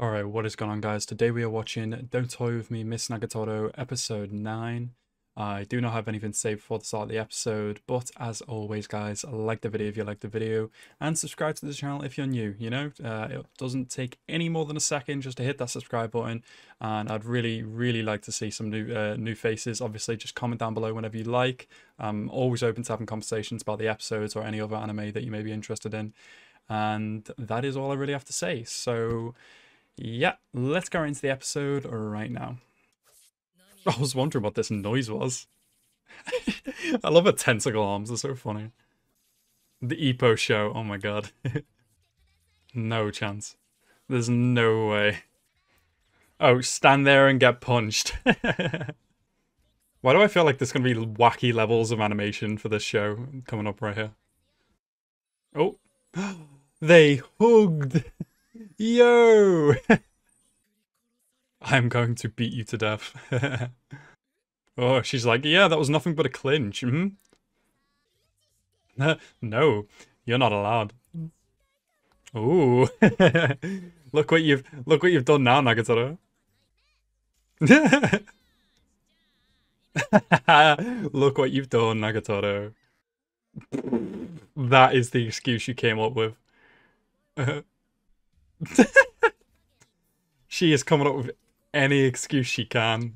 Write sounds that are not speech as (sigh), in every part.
Alright, what is going on guys? Today we are watching Don't Toy With Me Miss Nagatoro episode 9. I do not have anything to say before the start of the episode, but as always guys, like the video if you like the video, and subscribe to the channel if you're new, you know? Uh, it doesn't take any more than a second just to hit that subscribe button, and I'd really, really like to see some new uh, new faces. Obviously, just comment down below whenever you like. I'm always open to having conversations about the episodes or any other anime that you may be interested in. And that is all I really have to say. So yeah, let's go into the episode right now. I was wondering what this noise was. (laughs) I love her tentacle arms, they're so funny. The Epo show, oh my god. (laughs) no chance. There's no way. Oh, stand there and get punched. (laughs) Why do I feel like there's going to be wacky levels of animation for this show coming up right here? Oh, (gasps) they hugged. Yo! (laughs) I'm going to beat you to death. (laughs) oh, she's like, yeah, that was nothing but a clinch. Mm -hmm. (laughs) no, you're not allowed. Ooh. look what you've look what you've done now, Nagatoro. look what you've done, Nagatoro. That is the excuse you came up with. (laughs) she is coming up with any excuse she can.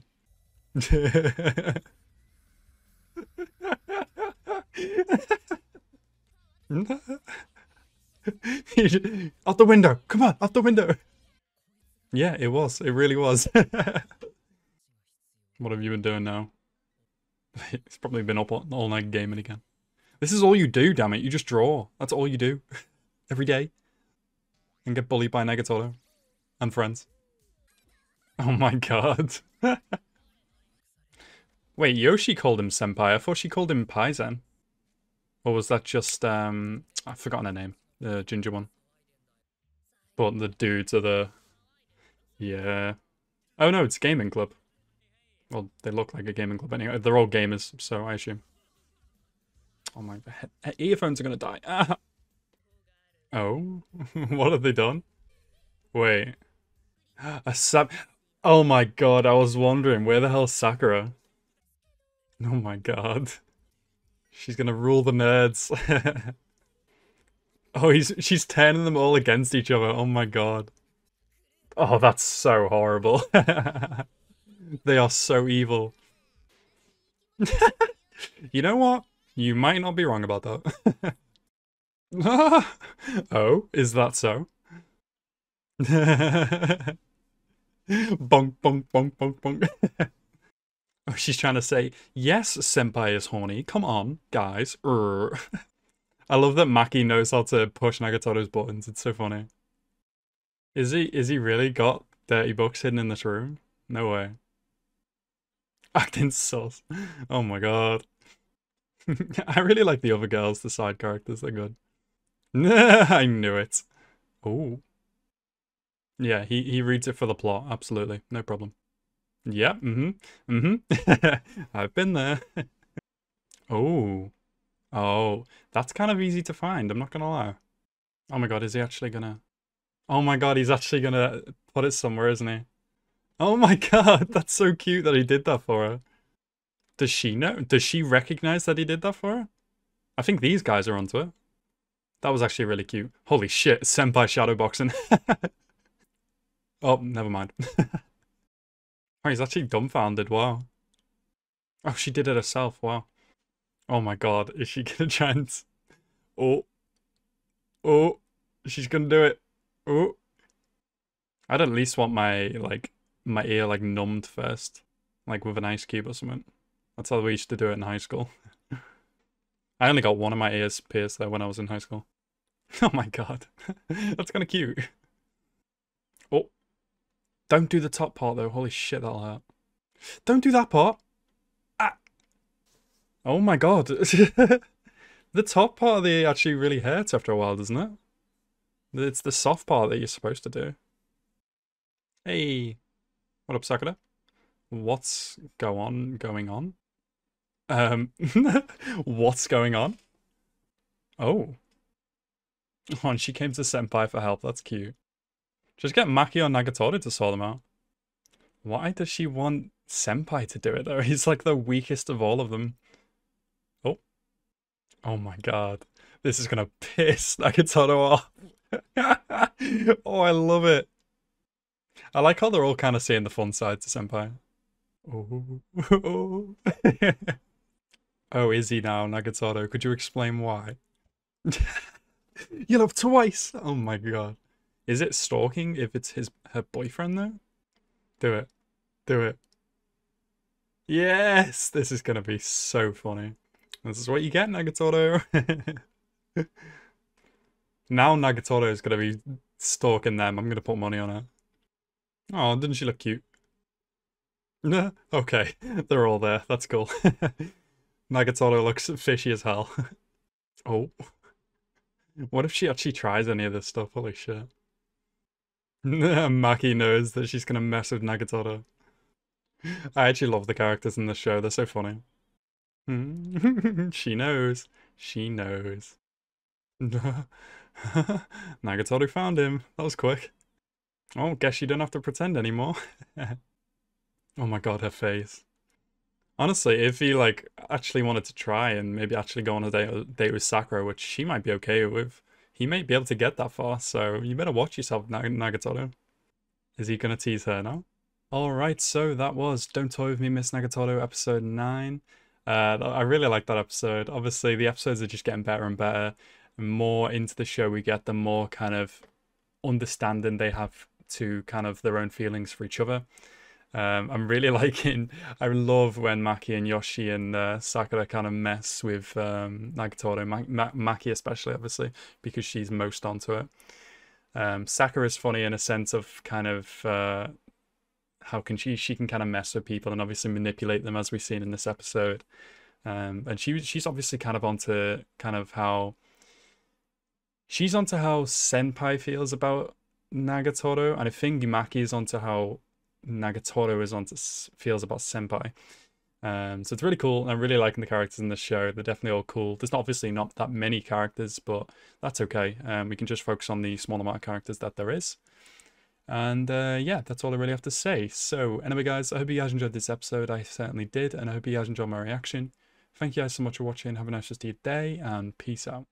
(laughs) out the window! Come on, out the window! Yeah, it was. It really was. (laughs) what have you been doing now? it's probably been up all night gaming again. This is all you do, damn it. You just draw. That's all you do. Every day and get bullied by Nagatoro and friends. (laughs) Oh my god. (laughs) Wait, Yoshi called him Senpai. I thought she called him Paisen. Or was that just, um, I've forgotten her name. The ginger one. But the dudes are the... Yeah. Oh no, it's gaming club. Well, they look like a gaming club anyway. They're all gamers, so I assume. Oh my... Earphones are gonna die. (laughs) Oh, (laughs) what have they done? Wait. (gasps) A sub. Oh my god, I was wondering, where the hell's Sakura? (laughs) Oh my god. She's gonna rule the nerds. (laughs) oh, he's she's turning them all against each other. Oh my god. Oh, that's so horrible. they are so evil. you know what? You might not be wrong about that. (laughs) oh, is that so? (laughs) bonk, bonk, bonk, bonk, bonk. (laughs) oh, she's trying to say, yes, Senpai is horny. Come on, guys. I love that Maki knows how to push Nagatoro's buttons. It's so funny. Is he is he really got dirty books hidden in this room? No way. Acting sus. Oh my god. I really like the other girls, the side characters, they're good. (laughs) I knew it. Oh. Yeah, he, he reads it for the plot. Absolutely. No problem. Yep. Mm-hmm. Mm-hmm. (laughs) I've been there. (laughs) oh. Oh. That's kind of easy to find. I'm not going to lie. Oh my god, is he actually going to... Oh my god, he's actually going to put it somewhere, isn't he? Oh my god, that's so cute that he did that for her. Does she know? Does she recognize that he did that for her? I think these guys are onto it. That was actually really cute. Holy shit, Senpai shadowboxing. (laughs) oh, never mind. (laughs) oh, he's actually dumbfounded, wow. Oh, she did it herself, wow. Oh my god, is she (laughs) gonna chance? Oh. Oh. She's gonna do it. Oh. I'd at least want my, like, my ear, like, numbed first. Like, with an ice cube or something. That's how we used to do it in high school. I only got one of my ears pierced, though, when I was in high school. (laughs) Oh my god. (laughs) That's kind of cute. Oh. Don't do the top part though. Holy shit, that'll hurt. Don't do that part. Ah. Oh my god. (laughs) the top part of the actually really hurts after a while, doesn't it? It's the soft part that you're supposed to do. Hey. What up, Sakura? What's go on going on? Um what's going on? Oh. (laughs) Oh, and she came to Senpai for help. That's cute. Just get Maki or Nagatoro to sort them out. Why does she want Senpai to do it though? (laughs) He's like the weakest of all of them. Oh. Oh my god. This is gonna (laughs) piss Nagatoro off. oh, I love it. I like how they're all kind of seeing the fun side to Senpai. Oh, oh is he now, Nagatoro? Could you explain why? (laughs) you love twice! Oh my god. Is it stalking if it's his her boyfriend though? Do it. Do it. Yes! This is gonna be so funny. This is what you get, Nagatoro. (laughs) now Nagatoro is gonna be stalking them. I'm gonna put money on it. Oh, didn't she look cute? No, (laughs) okay, they're all there. That's cool. Nagatoro looks fishy as hell. oh. What if she actually tries any of this stuff? Holy shit. (laughs) Maki knows that she's gonna mess with Nagatoro. I actually love the characters in the show. They're so funny. (laughs) she knows. She knows. (laughs) Nagatoro found him. That was quick. Oh, guess she don't have to pretend anymore. oh my god, her face. Honestly, if he like actually wanted to try and maybe actually go on a date, date with Sakura, which she might be okay with, he might be able to get that far. So you better watch yourself, Nag Nagatoro. Is he gonna tease her now? Alright, so that was Don't Toy With Me, Miss Nagatoro, episode 9. Uh, I really like that episode. Obviously, the episodes are just getting better and better. The more into the show we get, the more kind of understanding they have to kind of their own feelings for each other. Um, I'm really (laughs) liking. I love when Maki and Yoshi and uh, Sakura kind of mess with um, Nagatoro, Ma- Ma- Maki especially, obviously, because she's most onto it. Um, Sakura's funny in a sense of kind of uh, how can she she can kind of mess with people and obviously manipulate them as we've seen in this episode. Um, and she she's obviously kind of onto kind of how she's onto how Senpai feels about Nagatoro, and I think Maki is onto how Nagatoro is onto feels about Senpai. Um, so it's really cool. I'm really liking the characters in this show. They're definitely all cool. There's obviously not that many characters, but that's okay. Um, we can just focus on the small amount of characters that there is. And uh, yeah, that's all I really have to say. So anyway, guys, I hope you guys enjoyed this episode. I certainly did, and I hope you guys enjoyed my reaction. Thank you guys so much for watching. Have a nice rest of your day, and peace out.